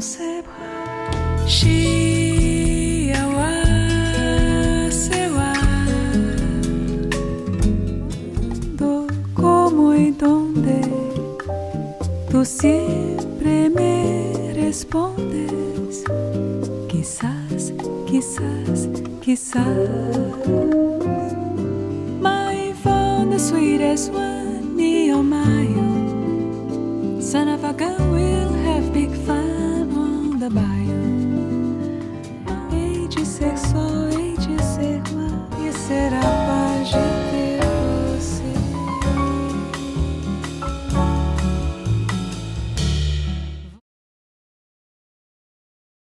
dans Do como e donde tu sempre me respondes. Quizás, quizás, quizás. My phone, the sweetest one. On the bayou. Age sexual,